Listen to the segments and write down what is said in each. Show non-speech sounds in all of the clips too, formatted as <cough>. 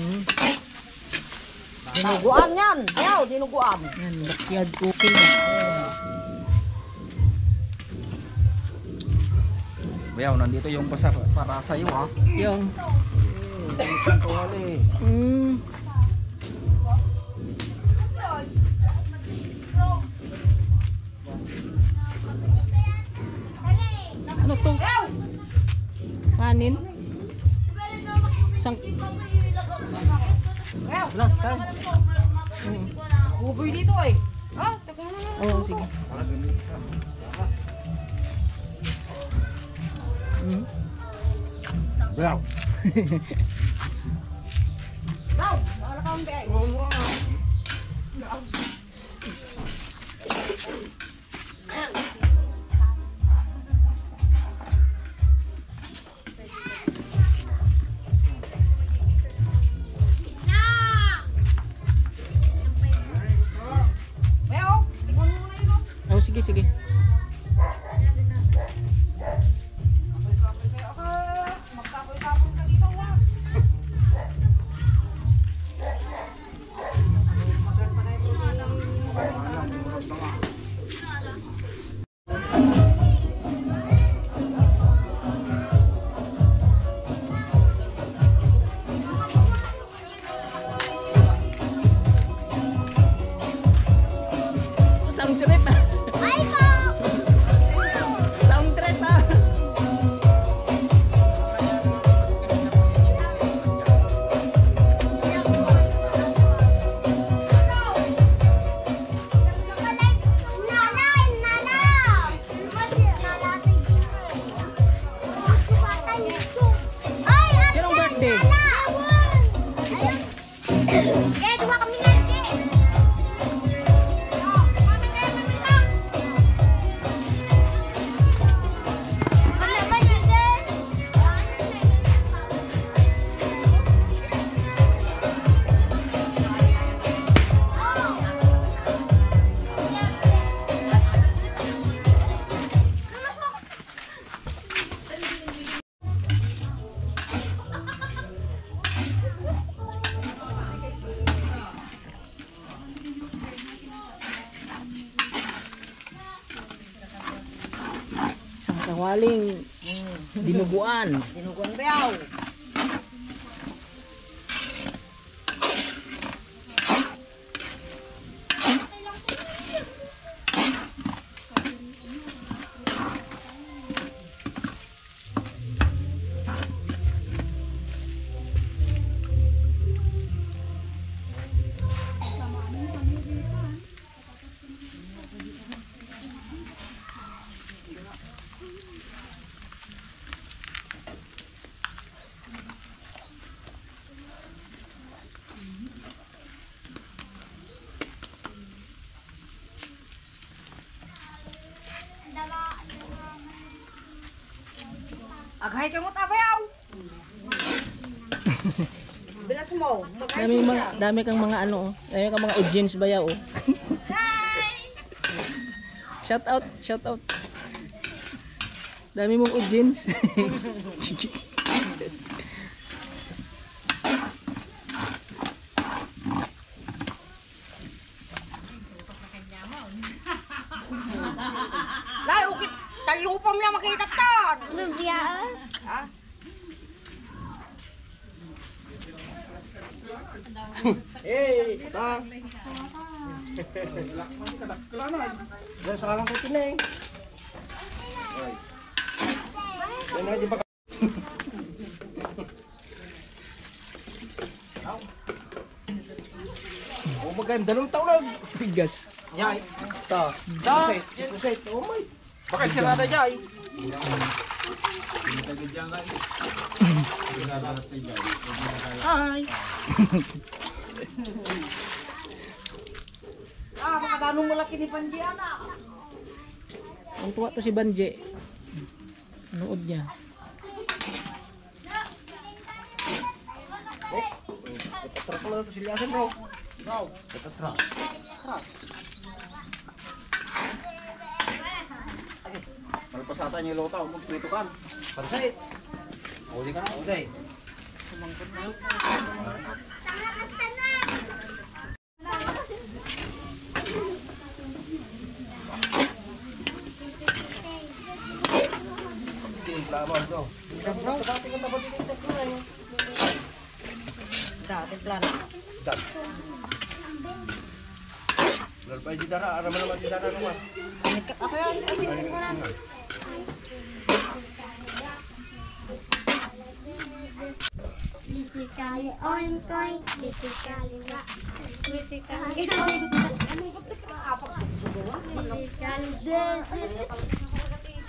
Hmm. Dinuguan yan. Ayaw, dinuguan. Yan, backyard cooking. Bayaw, nandito yung pasar para sa iyo ha. Yung. Hmm. Ano to? Panin? Isang... Last time. Hmm. Uboy dito eh. Ha? Teka mo na. Oo, sige. Hmm. Bayaw. Daw, wala kang biyay. Isang kawaling dinuguan. Aghay ka mo ta bayaw. Bilas mo. Dami mga dami kang mga ano, oh. dami kang mga audience ba yaw? oh. shout out, shout out. Dami mong audience. <laughs> Ta. Diyan sa kalang kutineng. Yan na di ba? Oh, maganda dalawang taon lang. Bigas. Yay. Ta. Ta. Kusay. Oh my. Bakit sirada jay? Hi. <laughs> Ah, makadano mo laki ni Panji anak. Ang tuwa to si Banje. Nood niya. Tatra pala ito silyasan bro. Bro. Tatra. Malpasatan yung lota, magprito kan. Pansay. Uli ka na, uli. Dati ko tapos dito ito na Monzo. Dah, teklan. Dah. Lalpai di darah, ramai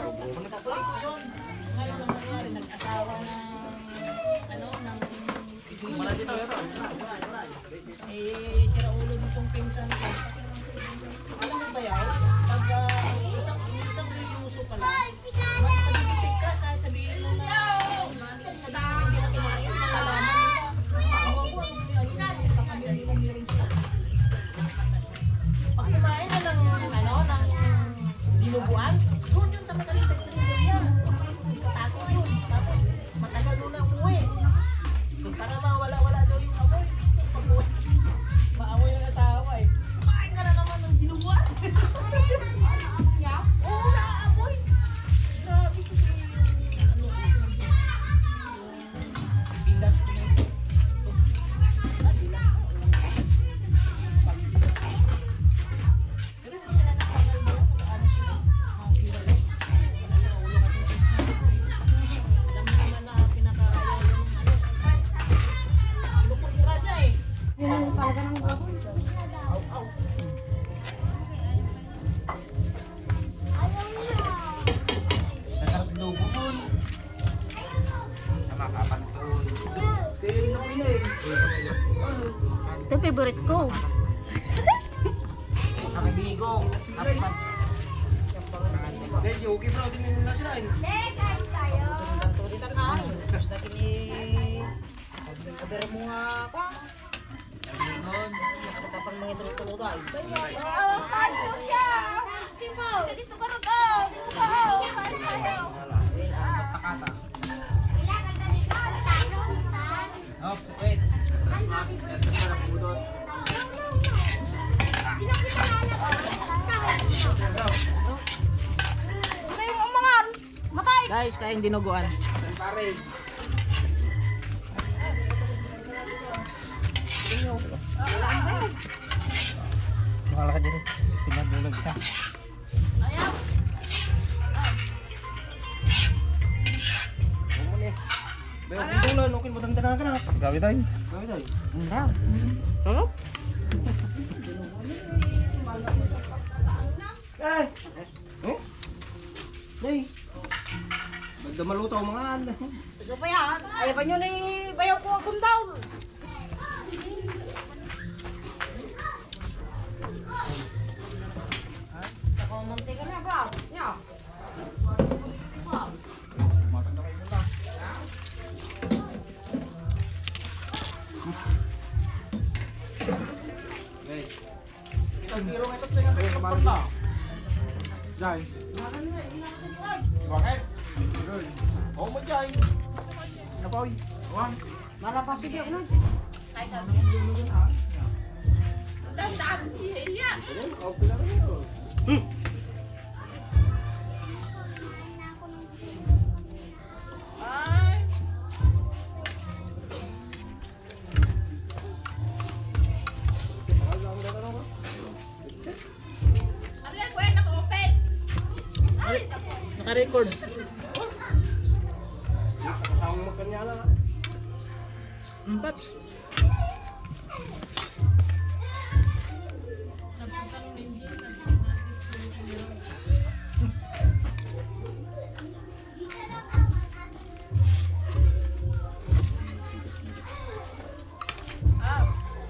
Ngayon ang nangyari, nag-asawa ng, ano, ng Mana dito, ito. Eh, sira ulo ditong pinsan ko. Alam mo ba yan? Pag ah, isang, isang ka lang, Ito favorite ko. Nakabigo. Dahil yogi bro, din mo na sila eh. Tulitan ka. Tapos na kini... Kabir mo nga ka. Nakapagpapang mga ito ito ito. Oh, wait. Ano yung umangan? Matay! Guys, kain dinuguan. Pare. Makala ka dito. Pinagulag ka. Bumuli. Bayo, ano, ano, na, lukin mo tanda na ka na. Gawi tayo. Gawi tayo. Ang raw. Sarap. Eh! Eh? Day! Magdamaluto ang mga anda. Gusto pa yan. Ayaban nyo na bayaw ko akong daw. Ako, munti ka na, bro. Nyo. Tayo kamali. Jai. Bakit? Oo mo Jai. Napoy. Wan. Malapas ako na. Okay lang yun. Hmm.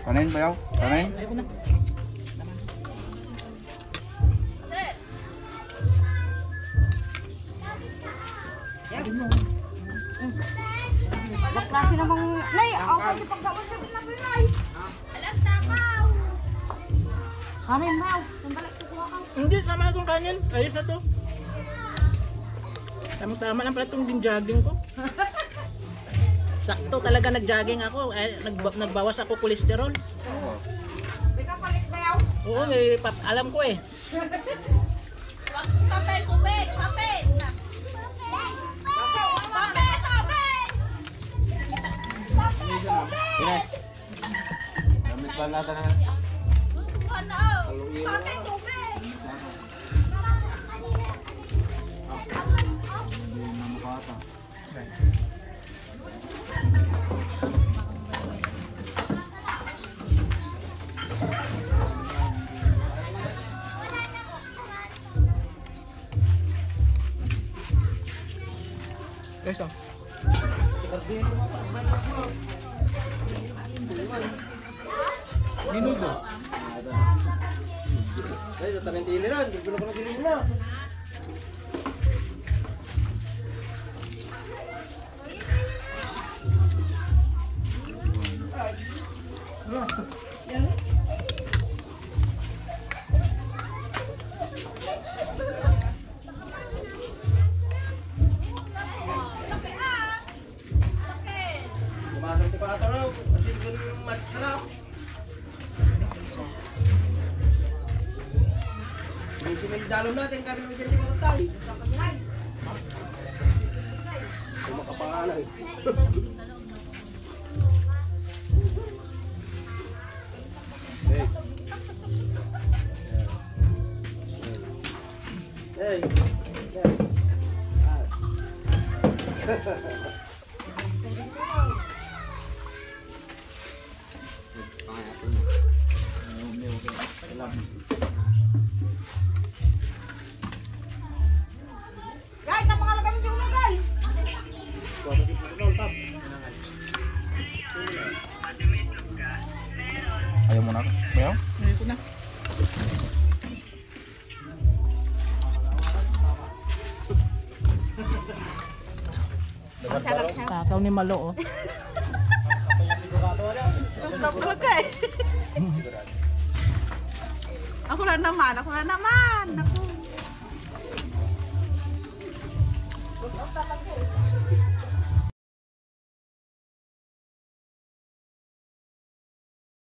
Kanin ba yaw? Kanin? Ayoko na. Kanin, Mau. Sandali, kukuha ka. Hindi, sama na itong kanin. Ayos na to. Tama-tama lang pala itong din-jogging ko. <laughs> Sakto talaga nag-jogging ako. Eh, nag- nagbawas ako kolesterol. May kapalit bayaw. Oo, may pap- alam ko eh. Papel, tubig, papel. Papel, papel. Papel, tubig. Gamit pa natin na. Ano? Papel, tubig. Guys, oh. Minudo. Ay, tatalentili na. Gulo ko na bilhin na. Ata raw. Kasi kung masarap. Sinildalom natin, kami di ko tayo. Kumakapangalan. Hey. Hey. Hey. Ah. Guys, <laughs> Takaw ni Malo, oh. Stop vlog ka eh. Ako naman, ako lang naman. Ako